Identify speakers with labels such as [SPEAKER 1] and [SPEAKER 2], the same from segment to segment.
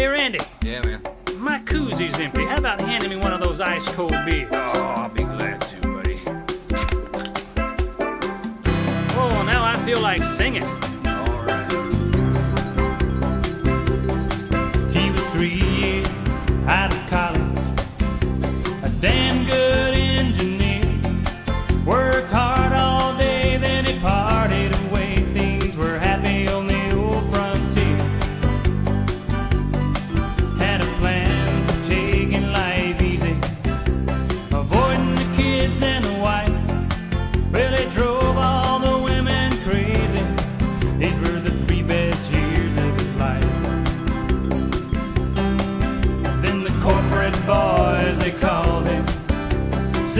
[SPEAKER 1] Hey, Randy,
[SPEAKER 2] Yeah, man.
[SPEAKER 1] my koozie empty. How about handing me one of those ice cold beers?
[SPEAKER 2] Oh, I'll be glad to, buddy.
[SPEAKER 1] Oh, now I feel like singing.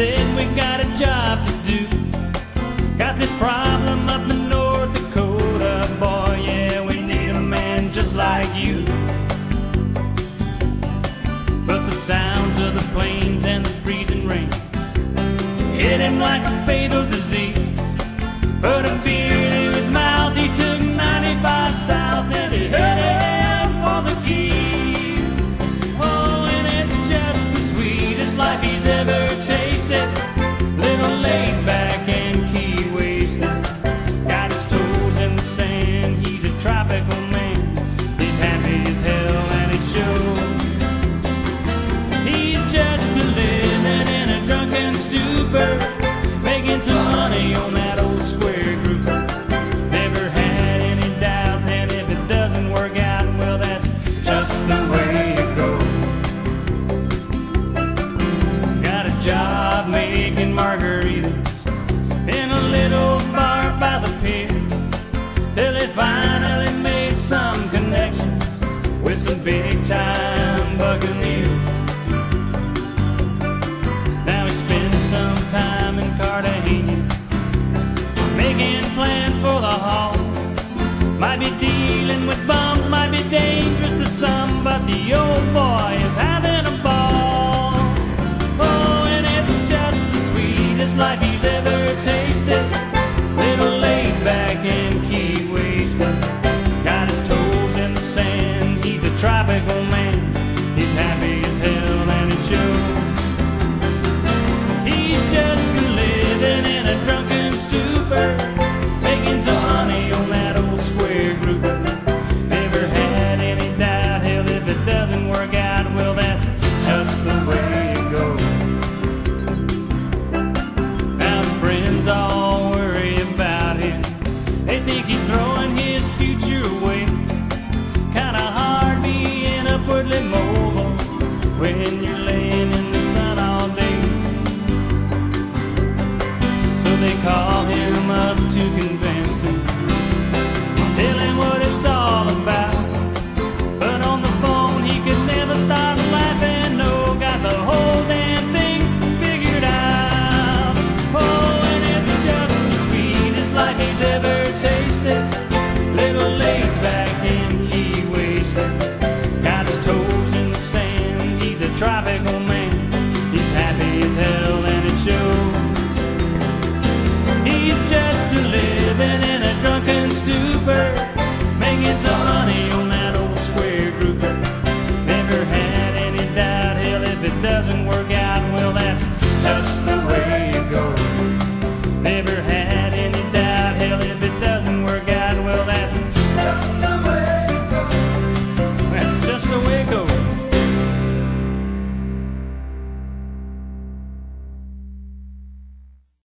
[SPEAKER 3] Said, we got a job to do. Got this problem up in North Dakota, boy. Yeah, we need a man just like you. But the sounds of the planes and the freezing rain hit him like a fatal disease. Finally made some connections with some big time buccaneers. Now he spends some time in Cartagena, making plans for the haul. Might be dealing with bums, might be dangerous to some, but the old boy is having a ball. Oh, and it's just the sweetest life he's. root.